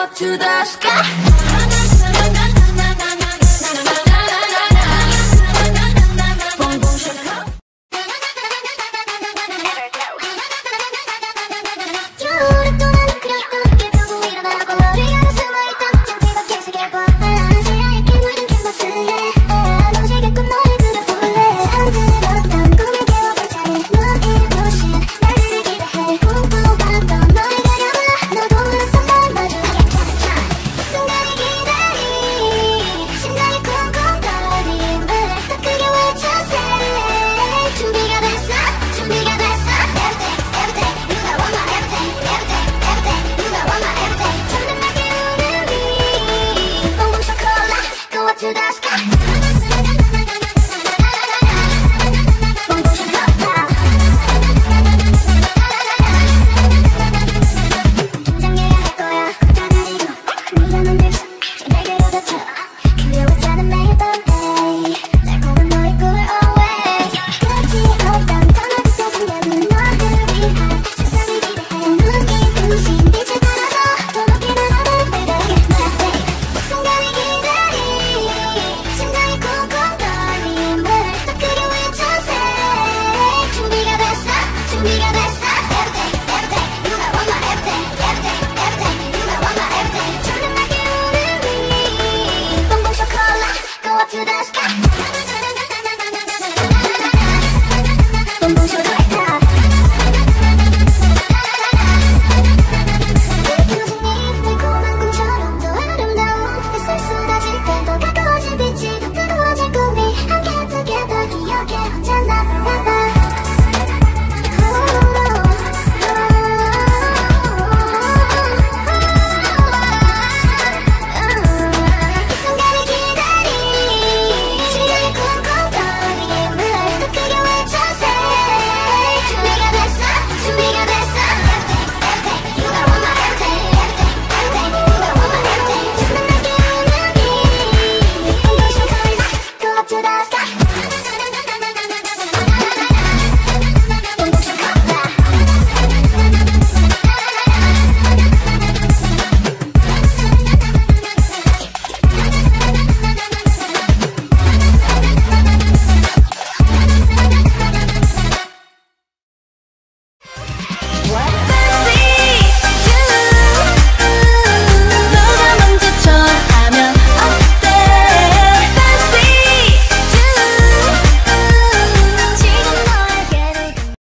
up to the sky Alaska. to the sky.